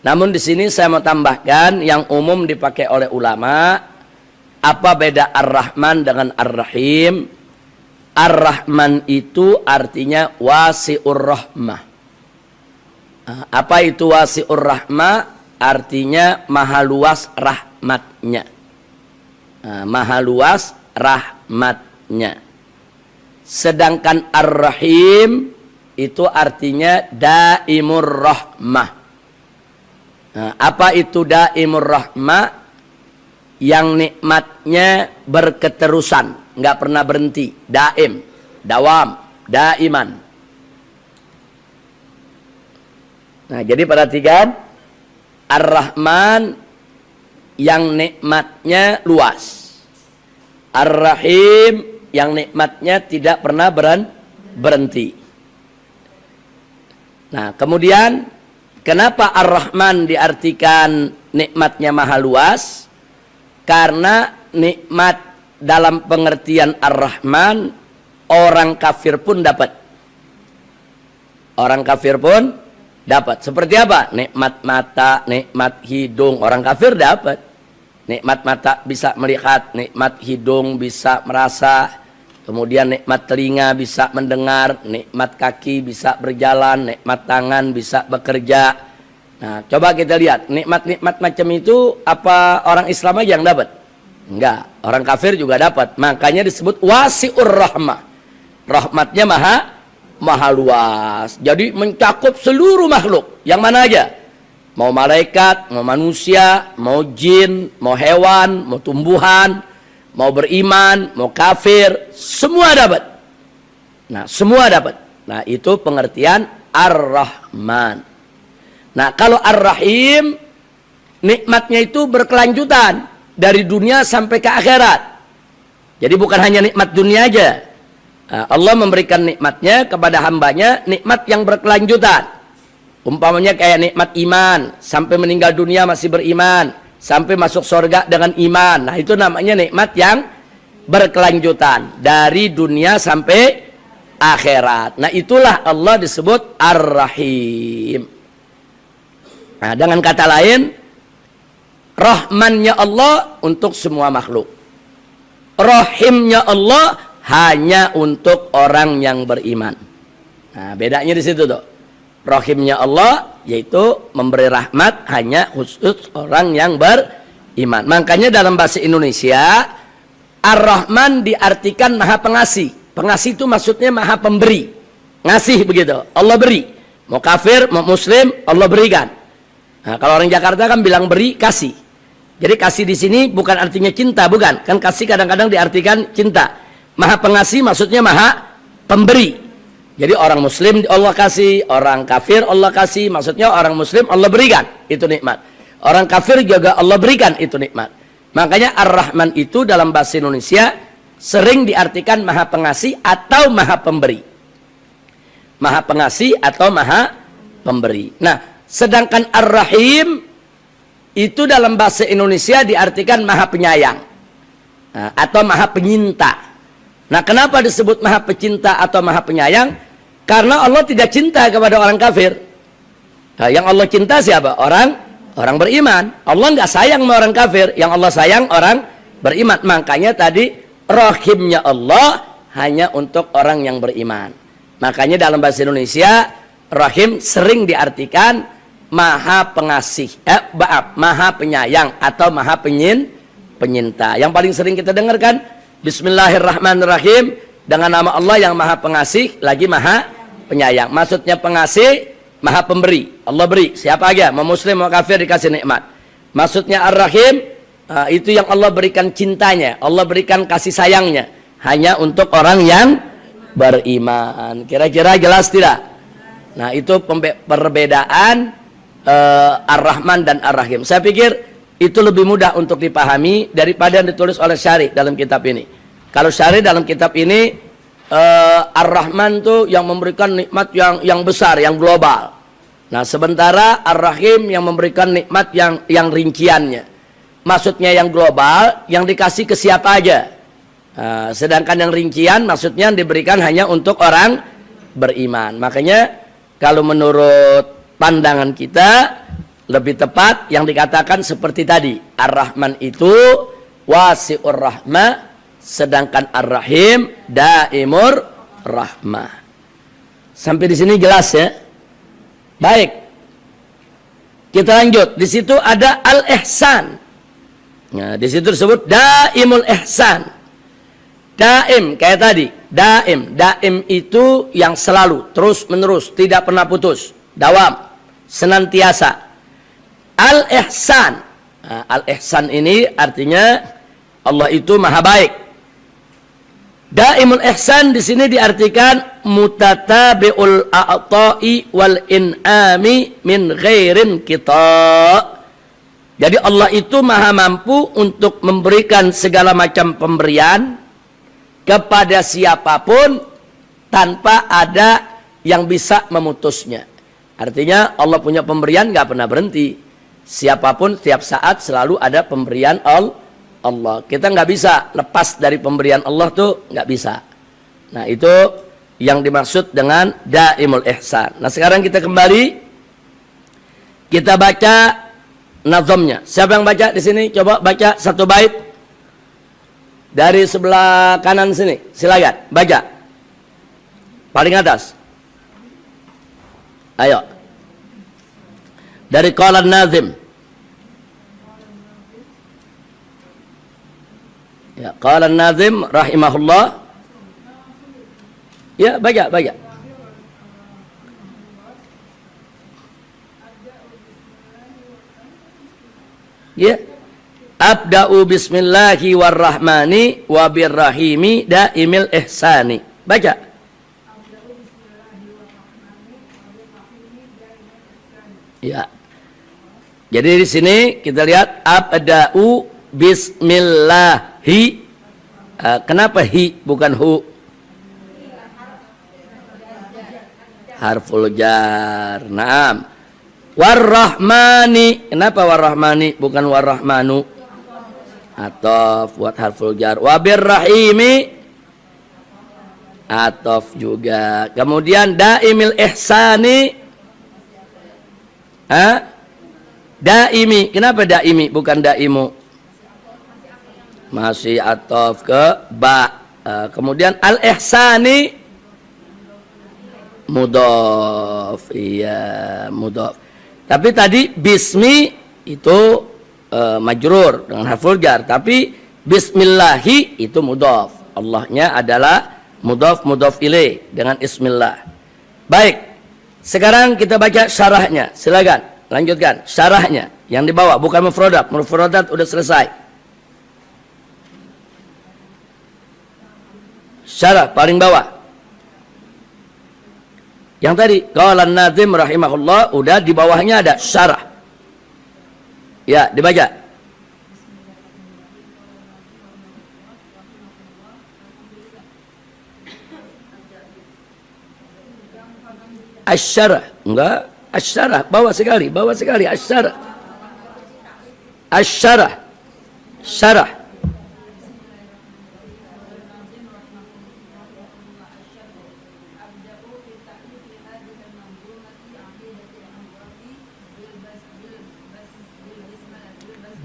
Namun di sini saya mau tambahkan yang umum dipakai oleh ulama apa beda Ar-Rahman dengan Ar-Rahim? Ar-Rahman itu artinya wasi'ur rahmah. Ah, apa itu wasi'ur rahmah? Artinya maha luas rahmatnya. Ah, maha luas rahmatnya. Sedangkan Ar-Rahim itu artinya daimur rahmah. Nah, apa itu daimur rahmah? Yang nikmatnya berketerusan, nggak pernah berhenti, daim, dawam, daiman. Nah, jadi perhatikan Ar-Rahman yang nikmatnya luas. Ar-Rahim yang nikmatnya tidak pernah berhenti. Nah, kemudian kenapa Ar-Rahman diartikan nikmatnya maha luas? Karena nikmat dalam pengertian Ar-Rahman orang kafir pun dapat. Orang kafir pun dapat. Seperti apa? Nikmat mata, nikmat hidung, orang kafir dapat. Nikmat mata bisa melihat, nikmat hidung bisa merasa, kemudian nikmat telinga bisa mendengar, nikmat kaki bisa berjalan, nikmat tangan bisa bekerja. Nah, coba kita lihat, nikmat-nikmat macam itu apa orang Islam aja yang dapat? Enggak, orang kafir juga dapat. Makanya disebut wasiur rahmah. Rahmatnya maha maha luas. Jadi mencakup seluruh makhluk. Yang mana aja? Mau malaikat, mau manusia, mau jin, mau hewan, mau tumbuhan, mau beriman, mau kafir, semua dapat. Nah, semua dapat. Nah, itu pengertian Ar-Rahman. Nah, kalau Ar-Rahim nikmatnya itu berkelanjutan dari dunia sampai ke akhirat. Jadi bukan hanya nikmat dunia aja. Nah, Allah memberikan nikmatnya kepada hambanya nikmat yang berkelanjutan. Umpamanya kayak nikmat iman sampai meninggal dunia masih beriman sampai masuk surga dengan iman. Nah, itu namanya nikmat yang berkelanjutan dari dunia sampai akhirat. Nah, itulah Allah disebut Ar-Rahim. Nah, dengan kata lain, rahmannya Allah untuk semua makhluk. Rahimnya Allah hanya untuk orang yang beriman. Nah, bedanya di situ tuh. Rahimnya Allah yaitu memberi rahmat hanya khusus orang yang beriman. Makanya dalam bahasa Indonesia Ar-Rahman diartikan maha pengasih. Pengasih itu maksudnya maha pemberi. Ngasih begitu. Allah beri. Mau kafir, mau muslim, Allah berikan. Nah, kalau orang Jakarta kan bilang beri, kasih. Jadi kasih di sini bukan artinya cinta, bukan. Kan kasih kadang-kadang diartikan cinta. Maha pengasih maksudnya maha pemberi. Jadi orang muslim Allah kasih, orang kafir Allah kasih, maksudnya orang muslim Allah berikan, itu nikmat. Orang kafir juga Allah berikan, itu nikmat. Makanya Ar-Rahman itu dalam bahasa Indonesia sering diartikan maha pengasih atau maha pemberi. Maha pengasih atau maha pemberi. Nah, sedangkan Ar-Rahim itu dalam bahasa Indonesia diartikan maha penyayang. Nah, atau maha penyinta. Nah, kenapa disebut maha pecinta atau maha penyayang? Karena Allah tidak cinta kepada orang kafir. Nah, yang Allah cinta siapa? Orang orang beriman. Allah nggak sayang sama orang kafir. Yang Allah sayang orang beriman. Makanya tadi rahimnya Allah hanya untuk orang yang beriman. Makanya dalam bahasa Indonesia rahim sering diartikan maha pengasih, eh, maaf, maha penyayang atau maha penyin, penyinta. Yang paling sering kita dengarkan Bismillahirrahmanirrahim dengan nama Allah yang maha pengasih lagi maha penyayang. Maksudnya pengasih, maha pemberi. Allah beri. Siapa aja, mau muslim, mau kafir dikasih nikmat. Maksudnya ar-rahim, uh, itu yang Allah berikan cintanya. Allah berikan kasih sayangnya. Hanya untuk orang yang beriman. Kira-kira jelas tidak? Nah itu perbedaan uh, ar-Rahman dan ar-Rahim. Saya pikir itu lebih mudah untuk dipahami daripada yang ditulis oleh Syari dalam kitab ini. Kalau Syari dalam kitab ini uh, Ar-Rahman tuh yang memberikan nikmat yang yang besar, yang global. Nah, sementara Ar-Rahim yang memberikan nikmat yang yang rinciannya. Maksudnya yang global, yang dikasih ke siapa aja. Uh, sedangkan yang rincian maksudnya diberikan hanya untuk orang beriman. Makanya kalau menurut pandangan kita lebih tepat yang dikatakan seperti tadi. Ar-Rahman itu wasi'ur rahmah sedangkan Ar-Rahim daimur rahmah. Sampai di sini jelas ya. Baik. Kita lanjut. Di situ ada al-ihsan. Nah, di situ disebut daimul ihsan. Daim kayak tadi, daim. Daim itu yang selalu, terus menerus, tidak pernah putus. Dawam, senantiasa. Al-ihsan. Nah, al-ihsan ini artinya Allah itu maha baik. Daimul ihsan di sini diartikan mutatabiul a'ta'i wal in'ami min ghairin kita. Jadi Allah itu maha mampu untuk memberikan segala macam pemberian kepada siapa pun tanpa ada yang bisa memutusnya. Artinya Allah punya pemberian nggak pernah berhenti. Siapa pun setiap saat selalu ada pemberian Allah Allah. Kita nggak bisa lepas dari pemberian Allah tuh nggak bisa. Nah itu yang dimaksud dengan daimul ihsan. Nah sekarang kita kembali kita baca nazomnya. Siapa yang baca di sini? Coba baca satu bait dari sebelah kanan sini. Silakan baca. Paling atas. Ayo. Dari qalan nazim. Ya, qala nazim rahimahullah. Ya, baca, baca. Ya. Abda'u bismillahi warrahmani wabirrahimi daimil ihsani. Baca. Ya. Jadi di sini kita lihat abda'u bismillah hi uh, kenapa hi bukan hu? Harful jar naam. Warrahmani kenapa warrahmani bukan warrahmanu? Atau buat harful jar. Wabir rahimi atof juga. Kemudian daimil ihsani ha? daimi kenapa daimi bukan daimu masih atof ke ba. Uh, kemudian al ihsani mudof. Iya mudof. Tapi tadi bismi itu uh, majrur dengan harful jar. Tapi bismillahi itu mudof. Allahnya adalah mudof mudof ilaih dengan ismillah. Baik. Sekarang kita baca syarahnya. Silakan lanjutkan syarahnya yang dibawa bukan mufradat mufradat udah selesai Syarah paling bawah. Yang tadi qala Nazim rahimahullah udah di bawahnya ada syarah. Ya, dibaca. Asyarah, enggak? Asyarah, bawah sekali, bawah sekali asyarah. Asyarah. Syarah.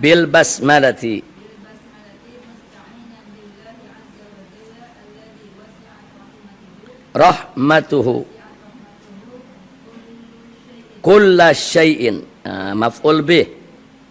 Bil basmalati. Rahmatuhu. Kulla syai'in. Nah, maf'ul bih.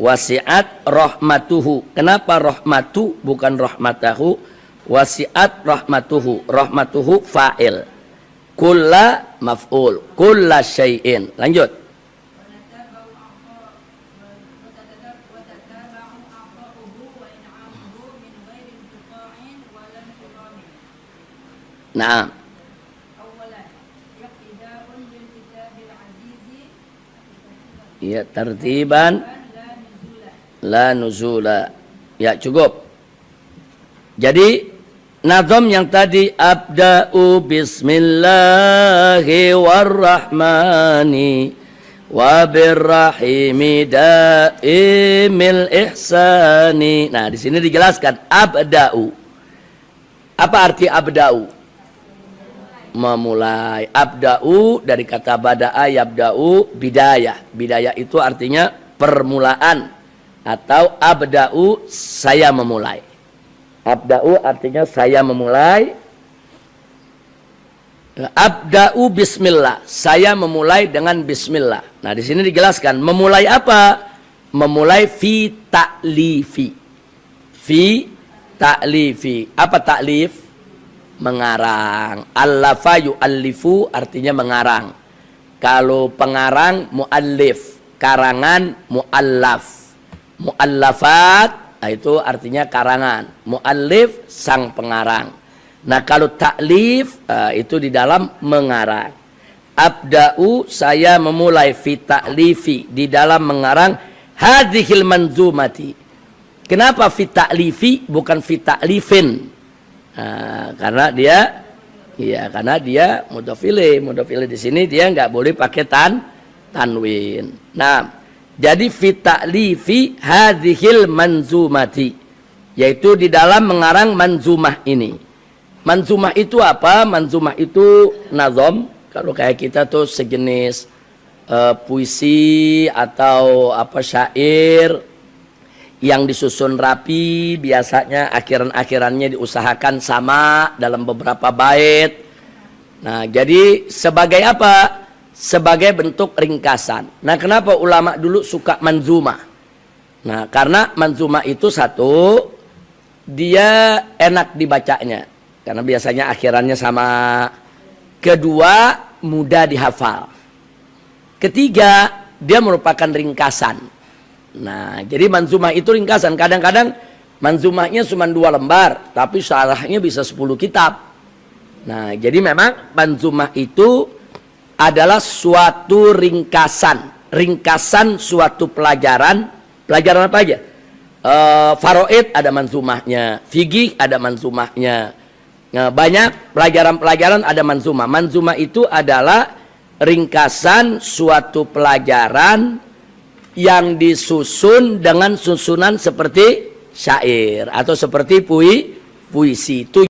Wasi'at rahmatuhu. Kenapa rahmatu bukan rahmatahu? Wasi'at rahmatuhu. Rahmatuhu fa'il. Kulla maf'ul. Kulla syai'in. Lanjut Nah. Ya tertiban la nuzula. Ya cukup. Jadi nazam yang tadi abda'u bismillahi warrahmani wa birrahimi daimil ihsani. Nah, di sini dijelaskan abda'u. Apa arti abda'u? Memulai. Abda'u dari kata bada'a yabda'u bidayah. Bidayah itu artinya permulaan atau abda'u saya memulai. Abda'u artinya saya memulai. Abda'u bismillah. Saya memulai dengan bismillah. Nah, di sini dijelaskan memulai apa? Memulai fi ta'lifi. Fi ta'lifi. Apa ta'lif? Mengarang. Allafa yu'allifu artinya mengarang. Kalau pengarang mu'allif, karangan mu'allaf. Mu'allafat Nah, itu artinya karangan. Mu'allif sang pengarang. Nah, kalau taklif uh, itu di dalam mengarang. Abda'u saya memulai fi ta'lifi di dalam mengarang hadhil manzumati. Kenapa fi ta'lifi bukan fi ta'lifin? Nah, karena dia Iya, karena dia mudofile. Mudofile di sini dia nggak boleh pakai tan tanwin. Nah, jadi fi ta'lifi hadhil manzumati yaitu di dalam mengarang manzumah ini. Manzumah itu apa? Manzumah itu nazom kalau kayak kita tuh sejenis uh, puisi atau apa syair yang disusun rapi biasanya akhiran-akhirannya diusahakan sama dalam beberapa bait. Nah, jadi sebagai apa? sebagai bentuk ringkasan. Nah, kenapa ulama dulu suka manzuma? Nah, karena manzuma itu satu dia enak dibacanya karena biasanya akhirannya sama. Kedua, mudah dihafal. Ketiga, dia merupakan ringkasan. Nah, jadi manzumah itu ringkasan. Kadang-kadang manzumahnya cuma dua lembar, tapi syarahnya bisa 10 kitab. Nah, jadi memang manzumah itu adalah suatu ringkasan, ringkasan suatu pelajaran. Pelajaran apa aja? Uh, Faroid ada manzumahnya, fikih ada manzumahnya. Nah, banyak pelajaran-pelajaran ada manzumah. Manzumah itu adalah ringkasan suatu pelajaran yang disusun dengan susunan seperti syair atau seperti pui, puisi. Itu